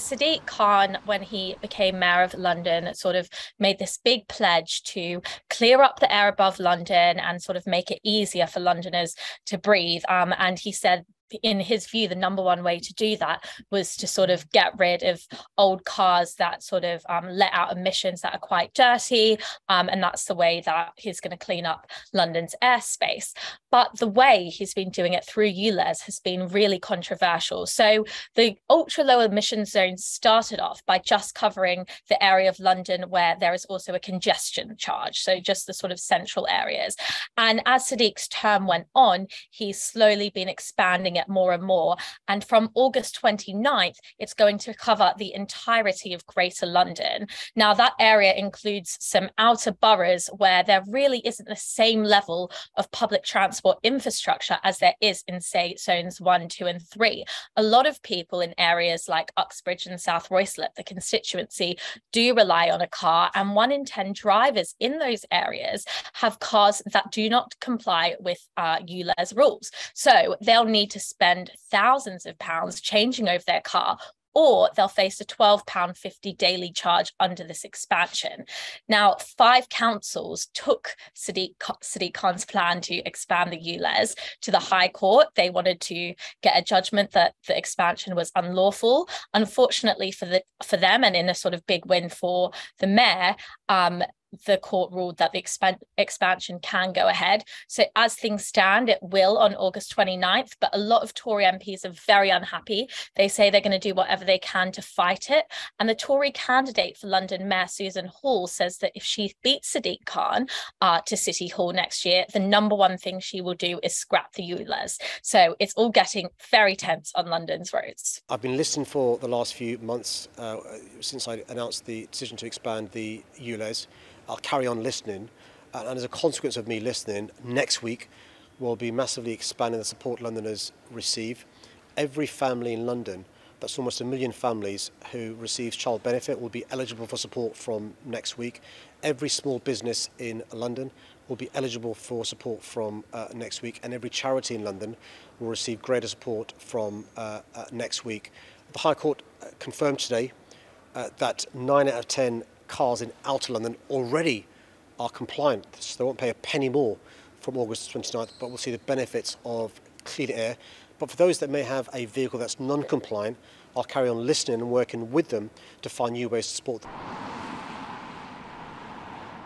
Sadiq Khan, when he became mayor of London, sort of made this big pledge to clear up the air above London and sort of make it easier for Londoners to breathe. Um, and he said in his view, the number one way to do that was to sort of get rid of old cars that sort of um, let out emissions that are quite dirty. Um, and that's the way that he's going to clean up London's airspace. But the way he's been doing it through ULEZ has been really controversial. So the ultra low emission zone started off by just covering the area of London where there is also a congestion charge. So just the sort of central areas. And as Sadiq's term went on, he's slowly been expanding it more and more. And from August 29th, it's going to cover the entirety of Greater London. Now, that area includes some outer boroughs where there really isn't the same level of public transport infrastructure as there is in, say, zones one, two, and three. A lot of people in areas like Uxbridge and South Ruislip, the constituency, do rely on a car, and one in 10 drivers in those areas have cars that do not comply with uh, ULEZ rules. So they'll need to spend thousands of pounds changing over their car or they'll face a £12.50 daily charge under this expansion. Now, five councils took Sadiq, Sadiq Khan's plan to expand the ULEZ to the High Court. They wanted to get a judgment that the expansion was unlawful. Unfortunately for the for them, and in a sort of big win for the mayor, um, the court ruled that the expan- expansion can go ahead. So, as things stand, it will on August 29th. But a lot of Tory MPs are very unhappy. They say they're going to do whatever they can to fight it. And the Tory candidate for London Mayor, Susan Hall, says that if she beats Sadiq Khan uh, to City Hall next year, the number one thing she will do is scrap the ULEZ. So, it's all getting very tense on London's roads. I've been listening for the last few months uh, since I announced the decision to expand the ULEZ. I'll carry on listening. And, and as a consequence of me listening, next week we'll be massively expanding the support Londoners receive. Every family in London, that's almost a million families who receives child benefit will be eligible for support from next week. Every small business in London will be eligible for support from uh, next week and every charity in London will receive greater support from uh, uh, next week. The High Court uh, confirmed today uh, that 9 out of 10 cars in outer London already are compliant, so they won't pay a penny more from August 29th, but we'll see the benefits of clean air. But for those that may have a vehicle that's non-compliant, I'll carry on listening and working with them to find new ways to support them.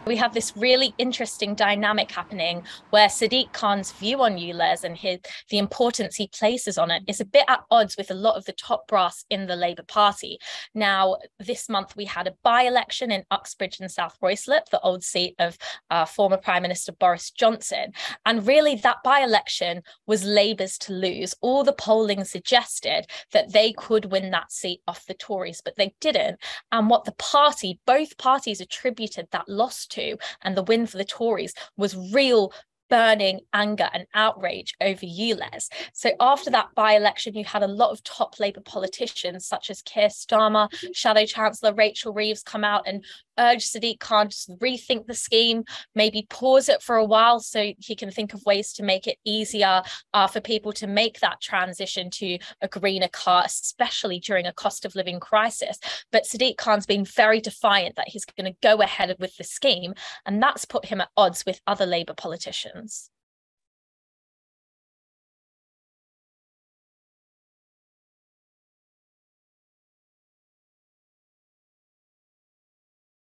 We have this really interesting dynamic happening where Sadiq Khan's view on ULEZ and his the importance he places on it is a bit at odds with a lot of the top brass in the Labour Party. Now, this month we had a by-election in Uxbridge and South Ruislip, the old seat of uh, former Prime Minister Boris Johnson. And really that by-election was Labour's to lose. All the polling suggested that they could win that seat off the Tories, but they didn't. And what the party, both parties attributed that loss and the win for the Tories was real burning anger and outrage over ULEZ. So after that by-election, you had a lot of top Labour politicians such as Keir Starmer, Shadow Chancellor Rachel Reeves come out and urge Sadiq Khan to rethink the scheme, maybe pause it for a while so he can think of ways to make it easier uh, for people to make that transition to a greener car, especially during a cost of living crisis. But Sadiq Khan's been very defiant that he's going to go ahead with the scheme, and that's put him at odds with other Labour politicians.